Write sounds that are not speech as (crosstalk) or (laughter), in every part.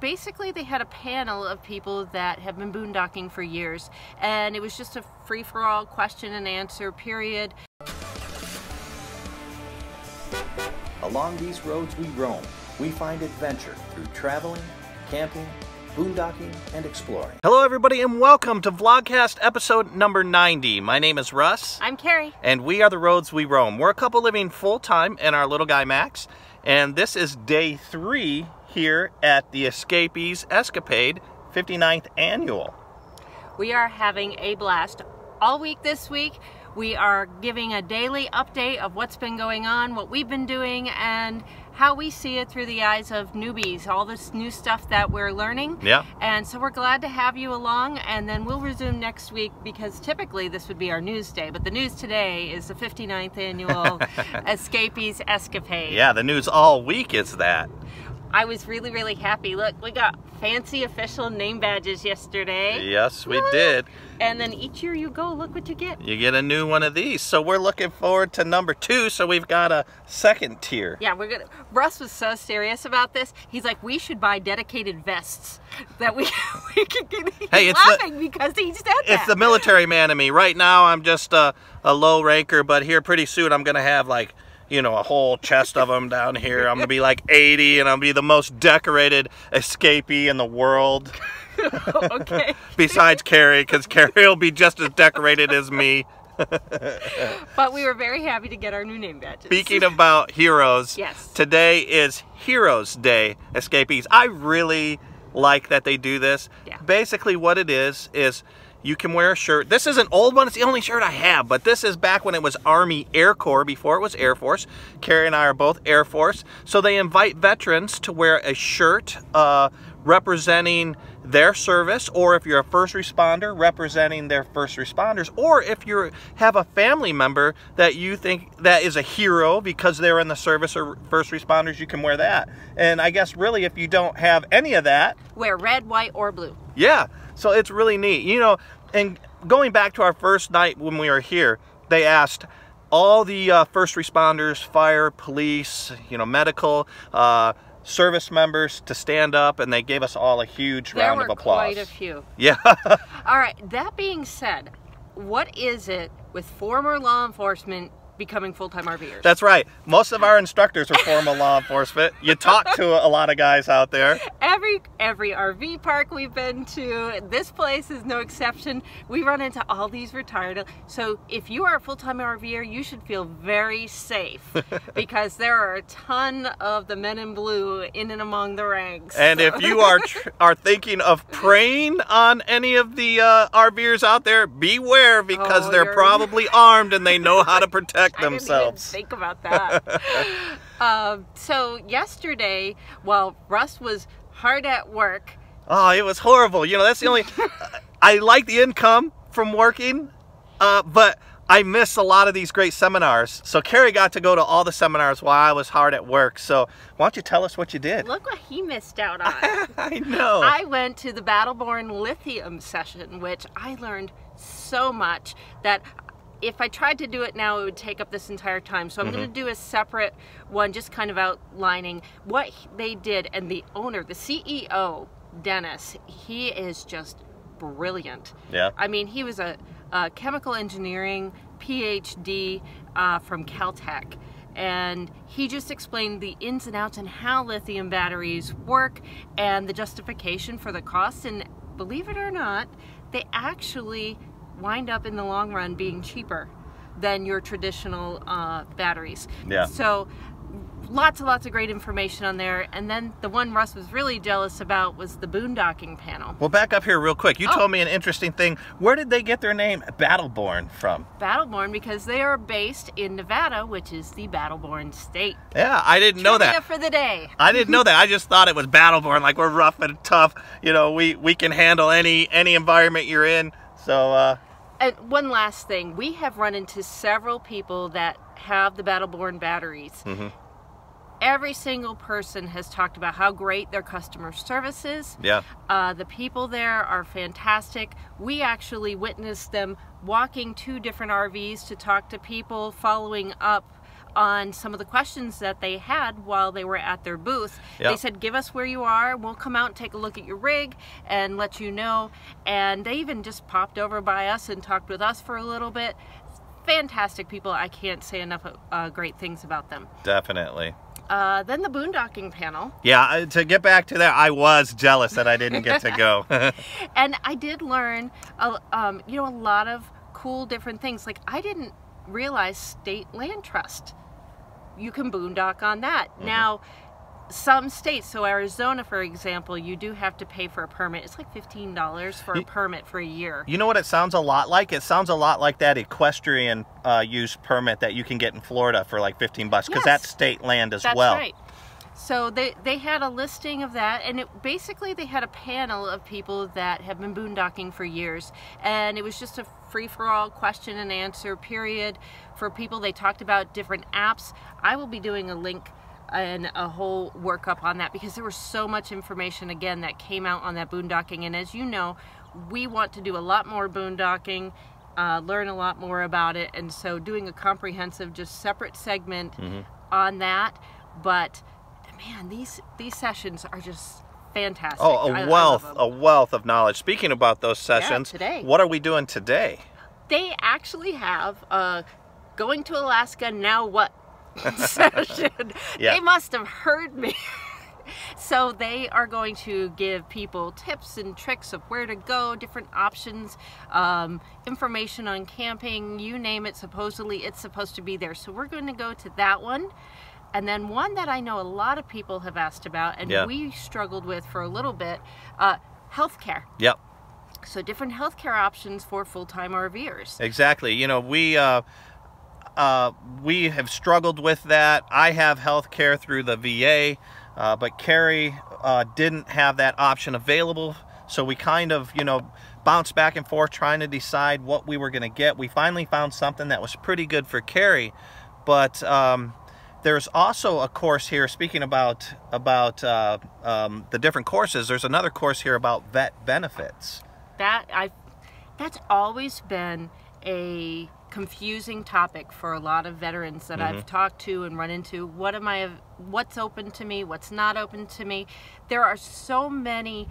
Basically, they had a panel of people that have been boondocking for years, and it was just a free-for-all question and answer period. Along these roads we roam, we find adventure through traveling, camping, boondocking, and exploring. Hello, everybody, and welcome to Vlogcast episode number 90. My name is Russ, I'm Kerry. and we are the roads we roam. We're a couple living full time in our little guy Max, and this is day three here at the Escapees Escapade 59th Annual. We are having a blast all week this week. We are giving a daily update of what's been going on, what we've been doing, and how we see it through the eyes of newbies, all this new stuff that we're learning. Yeah. And so we're glad to have you along, and then we'll resume next week because typically this would be our news day, but the news today is the 59th annual (laughs) Escapees Escapade. Yeah, the news all week is that. I was really, really happy. Look, we got fancy official name badges yesterday. Yes, we did. And then each year you go, look what you get. You get a new one of these. So we're looking forward to number two. So we've got a second tier. Yeah, we're gonna. Russ was so serious about this. He's like, we should buy dedicated vests that we (laughs) we could get. He's Hey, it's the- laughing because he said that. It's the military man in me. Right now, I'm just a, a low ranker, but here pretty soon I'm gonna have like, you know, a whole chest of them down here. I'm gonna be like 80, and I'll be the most decorated escapee in the world, (laughs) okay. (laughs) besides Kerry, because Kerry will be just as decorated as me. (laughs) But we were very happy to get our new name badges. Speaking about heroes, Yes. today is Heroes Day, escapees. I really like that they do this. Yeah. Basically, what it is is you can wear a shirt. This is an old one. It's the only shirt I have, but this is back when it was Army Air Corps before it was Air Force. Kerry and I are both Air Force, so they invite veterans to wear a shirt uh, representing their service, or if you're a first responder, representing their first responders, or if you have a family member that you think that is a hero because they're in the service or first responders, you can wear that. And I guess really, if you don't have any of that, Wear red, white, or blue. yeah, so it's really neat. You know, and going back to our first night when we were here, they asked all the uh, first responders, fire, police, you know, medical, uh, service members to stand up, and they gave us all a huge There round of applause. quite a few. Yeah. (laughs) All right. That being said, what is it with former law enforcement becoming full-time RVers? That's right. Most of our instructors are former law enforcement. You talk to a lot of guys out there. every every RV park we've been to, this place is no exception. We run into all these retired. So if you are a full-time RVer, you should feel very safe (laughs) because there are a ton of the men in blue in and among the ranks. And if you are tr- (laughs) are thinking of preying on any of the uh, RVers out there, beware because Oh, they're you're- probably armed and they know how to protect I didn't even themselves. think about that. (laughs) um, so yesterday, while Russ was hard at work, Oh, it was horrible. You know, that's the only. (laughs) I like the income from working, uh, but I miss a lot of these great seminars. So Kerry got to go to all the seminars while I was hard at work. So why don't you tell us what you did? look what he missed out (laughs) on. I know. I went to the Battle Born Lithium session, which I learned so much that if I tried to do it now, it would take up this entire time. So I'm going to do a separate one, just kind of outlining what they did. And the owner, the CEO, Dennis, he is just brilliant. Yeah. I mean, he was a, a chemical engineering PhD uh, from Caltech. And he just explained the ins and outs and how lithium batteries work and the justification for the cost. And believe it or not, they actually wind up in the long run being cheaper than your traditional uh, batteries. Yeah. So lots and lots of great information on there. And then the one Russ was really jealous about was the boondocking panel. Well, back up here real quick. You Oh. told me an interesting thing. Where did they get their name Battle Born from? Battle Born because they are based in Nevada, which is the Battle Born state. Yeah, I didn't know that. for the day. I didn't know that. I just thought it was Battle Born, like we're rough and tough. You know, we we can handle any any environment you're in. So uh, And one last thing, we have run into several people that have the Battle Born batteries. Mhm. Every single person has talked about how great their customer service is. yeah, Uh, the people there are fantastic. We actually witnessed them walking two different RVs to talk to people, following up on some of the questions that they had while they were at their booth. Yep. They said, give us where you are, we'll come out and take a look at your rig and let you know. And they even just popped over by us and talked with us for a little bit. Fantastic people. I can't say enough uh, great things about them. Definitely. Uh, then the boondocking panel. Yeah, to get back to that, I was jealous that I didn't get to go. (laughs) (laughs) and I did learn, a- um, you know, a lot of cool different things. Like I didn't realize state land trust. You can boondock on that. Now, some states, so Arizona, for example, you do have to pay for a permit. It's like fifteen dollars for a permit for a year. you know what it sounds a lot like? It sounds a lot like that equestrian uh, use permit that you can get in Florida for like 15 bucks because Yes. that's state land as That's well. right. So they, they had a listing of that, and it basically they had a panel of people that have been boondocking for years, and it was just a free for all question and answer period for people. They talked about different apps. I will be doing a link and a whole workup on that because there was so much information again that came out on that boondocking, and as you know, we want to do a lot more boondocking. Uh, learn a lot more about it, and so doing a comprehensive, just separate segment Mm-hmm. on that. But man, these these sessions are just fantastic. Oh, I- I a love wealth, them. a wealth of knowledge. Speaking about those sessions, today. what are we doing today? They actually have a going to Alaska now what (laughs) session. Yeah. They must have heard me. (laughs) So they are going to give people tips and tricks of where to go, different options, um, information on camping, you name it. Supposedly it's supposed to be there. So we're going to go to that one. And then one that I know a lot of people have asked about and Yeah. we struggled with for a little bit, uh, healthcare. Yep. So different healthcare options for full-time RVers. Exactly. You know, we uh, uh, we have struggled with that. I have healthcare through the VA, uh, but Kerry uh, didn't have that option available. So we kind of, you know, bounced back and forth trying to decide what we were going to get. We finally found something that was pretty good for Kerry, but um, there's also a course here. Speaking about about uh, um, the different courses, there's another course here about vet benefits. That I that's always been a confusing topic for a lot of veterans that I've talked to and run into. What am I what's open to me, what's not open to me? There are so many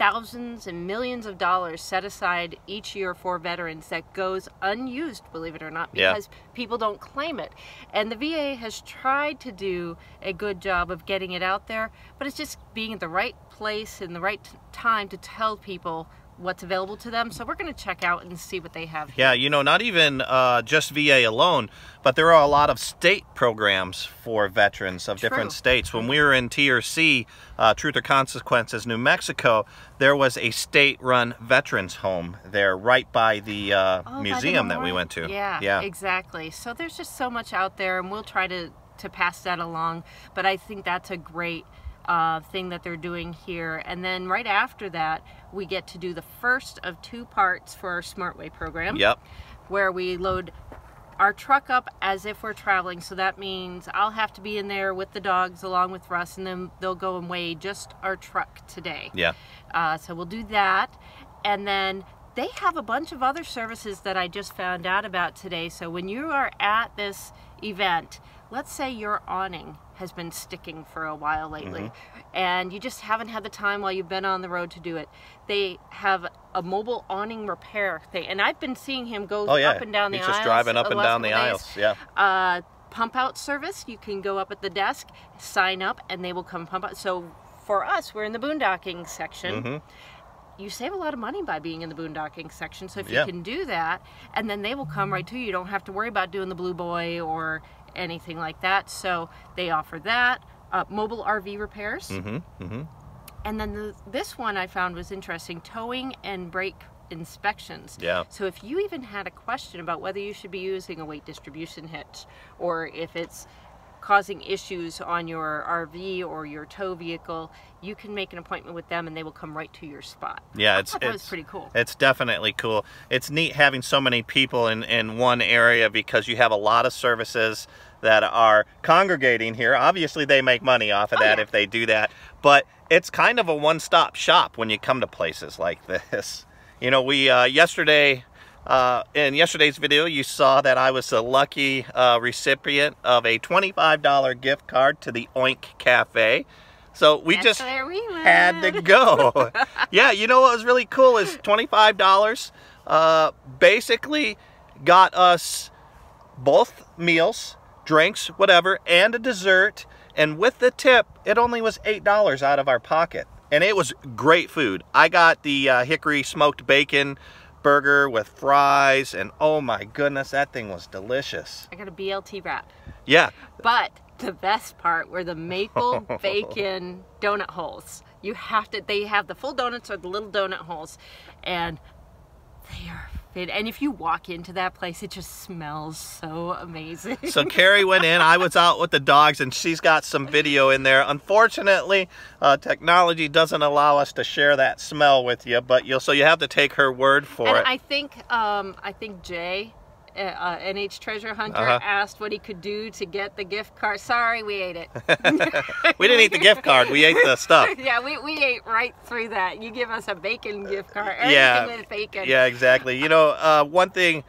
thousands and millions of dollars set aside each year for veterans that goes unused, believe it or not, Yeah. because people don't claim it. And the VA has tried to do a good job of getting it out there, but it's just being at the right place in the right time to tell people what's available to them. So we're going to check out and see what they have. Yeah, you know, not even uh, just VA alone, but there are a lot of state programs for veterans of different states. When we were in TRC, uh, Truth or Consequences, New Mexico, there was a state-run veterans home there right by the uh, Oh, by the museum that we went to. Yeah, yeah. exactly. So there's just so much out there, and we'll try to to pass that along. But I think that's a great uh, thing that they're doing here. And then right after that, we get to do the first of two parts for our SmartWeigh program. Yep. Where we load our truck up as if we're traveling. So that means I'll have to be in there with the dogs along with Russ, and then they'll go and weigh just our truck today. Yeah. Uh, so we'll do that. And then they have a bunch of other services that I just found out about today. So when you are at this event, let's say your awning has been sticking for a while lately Mm-hmm. and you just haven't had the time while you've been on the road to do it. They have a mobile awning repair thing. And I've been seeing him go Oh yeah. up and down the He's aisles. just driving up and down the days aisles. Yeah. uh, pump out service. You can go up at the desk, sign up, and they will come pump out. So for us, we're in the boondocking section. Mhm. You save a lot of money by being in the boondocking section. So if Yeah. you can do that, and then they will come right to you. You don't have to worry about doing the blue boy or anything like that. So they offer that. Uh, mobile RV repairs. Mm-hmm. Mm-hmm. And then the, this one I found was interesting towing and brake inspections. Yeah. So if you even had a question about whether you should be using a weight distribution hitch or if it's causing issues on your RV or your tow vehicle, you can make an appointment with them and they will come right to your spot. Yeah, it's thought that was it's pretty cool. It's definitely cool. It's neat having so many people in in one area because you have a lot of services that are congregating here. Obviously, they make money off of Oh, that yeah. if they do that, but it's kind of a one-stop shop when you come to places like (laughs) this. You know, we uh, yesterday Uh, in yesterday's video, you saw that I was the lucky uh, recipient of a $25 gift card to the Oink Cafe. So we That's just we had to go. (laughs) yeah, you know what was really cool is $25 uh, basically got us both meals, drinks, whatever, and a dessert. And with the tip, it only was $8 out of our pocket. And it was great food. I got the uh, hickory smoked bacon burger with fries, and oh my goodness, that thing was delicious. I got a BLT wrap. Yeah, But the best part were the maple (laughs) bacon donut holes. You have to, they have the full donuts or the little donut holes. And they are fit. And if you walk into that place, it just smells so amazing. So Kerry went in. I was out with the dogs, and she's got some video in there. Unfortunately, uh, technology doesn't allow us to share that smell with you, but you'll so you have to take her word for and it. I think, um, I think Jay, uh, uh, NH Treasure Hunter, Uh-huh. asked what he could do to get the gift card. Sorry, we ate it. (laughs) we didn't eat the gift card. We ate the stuff. (laughs) yeah, we, we ate right through that. You give us a bacon gift card. Everything Yeah, bacon. yeah, exactly. You know, uh, one thing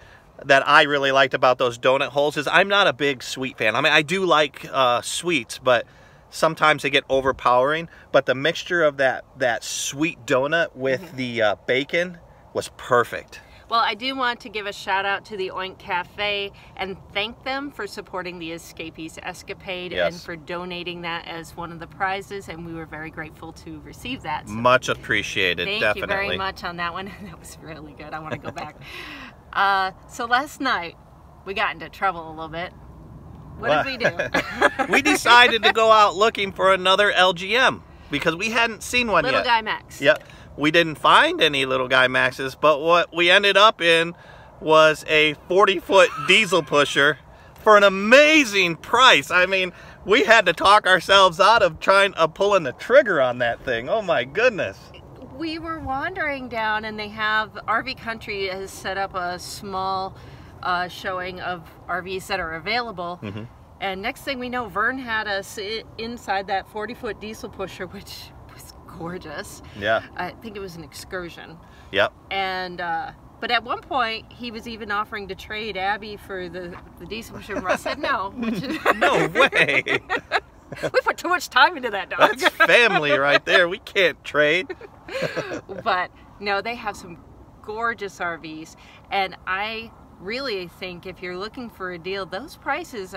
that I really liked about those donut holes is I'm not a big sweet fan. I mean, I do like uh, sweets, but sometimes they get overpowering. But the mixture of that that sweet donut with Mm-hmm. the uh, bacon was perfect. Well, I do want to give a shout out to the Oink Cafe and thank them for supporting the Escapees Escapade and for donating that as one of the prizes. And we were very grateful to receive that. So Much appreciated, thank definitely. you very much on that one. (laughs) that was really good. I want to go back. (laughs) uh, so last night we got into trouble a little bit. What did we do? (laughs) we decided to go out looking for another LGM because we hadn't seen one Little yet. Guy Max. Yep. We didn't find any little guy maxes, but what we ended up in was a 40 foot diesel pusher for an amazing price. I mean, we had to talk ourselves out of trying of pulling the trigger on that thing. Oh my goodness. we were wandering down and they have RV Country has set up a small uh, showing of RVs that are available. Mm-hmm. And next thing we know, Vern had us inside that 40 foot diesel pusher, which gorgeous. Yeah. I think it was an excursion. Yep. And, uh, but at one point, he was even offering to trade Abby for the, the diesel. And Russ said no. is- (laughs) No way. (laughs) we put too much time into that dog. That's family right there. We can't trade. (laughs) but no, they have some gorgeous RVs, and I really think if you're looking for a deal, those prices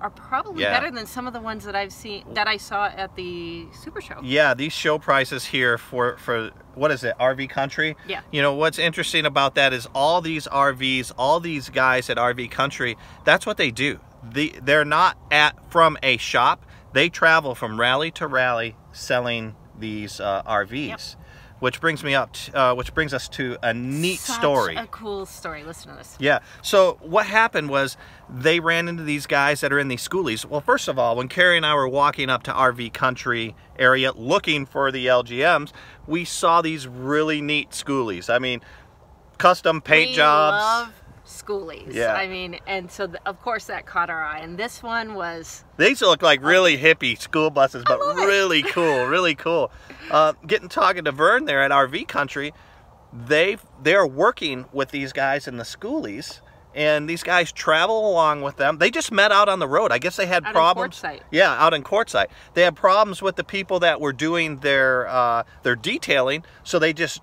are probably Yeah. better than some of the ones that I've seen that I saw at the Super Show. Yeah, these show prices here for for what is it, RV Country? Yeah. You know what's interesting about that is all these RVs, all these guys at RV Country, that's what they do. The they're not at from a shop. They travel from rally to rally selling these uh, RVs. Yep. Which brings me up, uh, which brings us to a neat Such story. A cool story. Listen to this. Yeah. So what happened was they ran into these guys that are in these schoolies. Well, first of all, when Kerry and I were walking up to RV Country area looking for the LGMs, we saw these really neat schoolies. I mean, custom paint we jobs. love schoolies. Yeah. I mean, and so th- of course that caught our eye. And this one was These look like really hippie school buses, but really cool, really cool. (laughs) Uh, getting talking to Vern there at RV Country, they they're working with these guys in the schoolies, and these guys travel along with them. They just met out on the road. I guess they had Out problems. Yeah, out in Quartzsite. They had problems with the people that were doing their uh, their detailing, so they just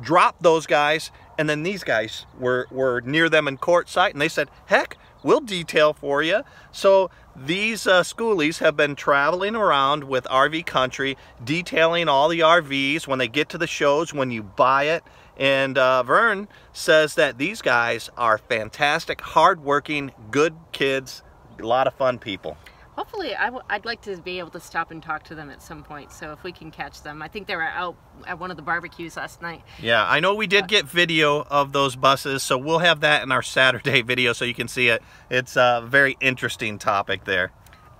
dropped those guys, and then these guys were were near them in Quartzsite, and they said, "Heck, we'll detail for you." So these uh, schoolies have been traveling around with RV Country, detailing all the RVs when they get to the shows, when you buy it. And uh, Vern says that these guys are fantastic, hardworking, good kids, a lot of fun people. Hopefully, I w- I'd like to be able to stop and talk to them at some point. So if we can catch them, I think they were out at one of the barbecues last night. Yeah, I know we did get video of those buses, so we'll have that in our Saturday (laughs) video so you can see it. It's a very interesting topic there.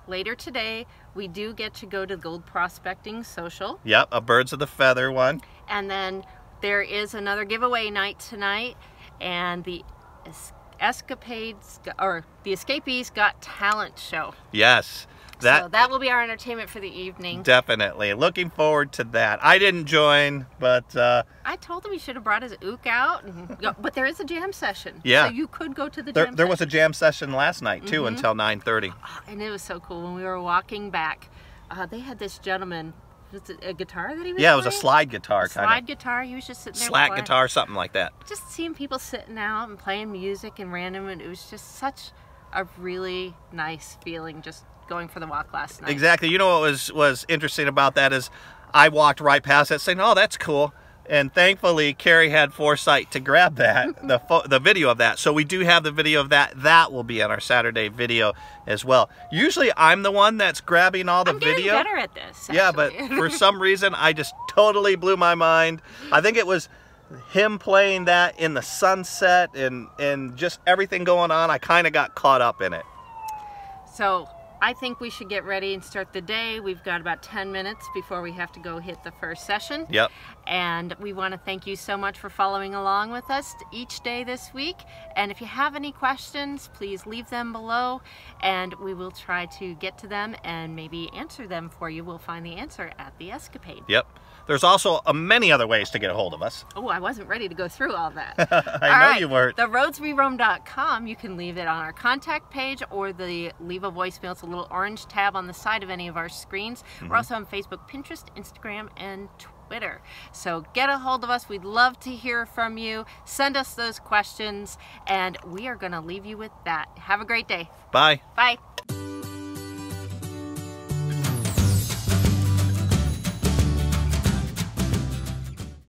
Later today, we do get to go to Gold Prospecting Social, Yep, a birds of the feather one. and then there is another giveaway night tonight, and the Escapades or the Escapees Got Talent show. Yes. That- so that will be our entertainment for the evening. Definitely. Looking forward to that. I didn't join, but uh, I told him he should have brought his ook out, (laughs) go, but there is a jam session. Yeah. So you could go to the there, jam there was a jam session last night too Mm-hmm. until 9:30. and it was so cool when we were walking back. Uh, they had this gentleman, was it a guitar that he was Yeah, it was a slide guitar A slide of. guitar. He was just sitting there Slack playing. guitar, something like that. Just seeing people sitting out and playing music and random, and it was just such a really nice feeling just going for the walk last night. Exactly. You know what was was interesting about that is I walked right past it saying, "Oh, that's cool." And thankfully, Kerry had foresight to grab that, (laughs) the the video of that. So we do have the video of that. That will be on our Saturday video as well. Usually, I'm the one that's grabbing all the I'm video. better at this. Yeah, but for (laughs) some reason, I just totally blew my mind. I think it was him playing that in the sunset and and just everything going on. I kind of got caught up in it. So I think we should get ready and start the day. We've got about 10 minutes before we have to go hit the first session. Yep. And we want to thank you so much for following along with us each day this week. And if you have any questions, please leave them below and we will try to get to them and maybe answer them for you. We'll find the answer at the escapade. Yep. There's also uh, many other ways to get a hold of us. Oh, I wasn't ready to go through all that. (laughs) I All know right, you weren't. TheRoadsWeRoam.com. You can leave it on our contact page or the leave a voicemail. It's a little orange tab on the side of any of our screens. Mm-hmm. We're also on Facebook, Pinterest, Instagram, and Twitter. So get a hold of us. We'd love to hear from you. Send us those questions, and we are going to leave you with that. Have a great day. Bye. Bye.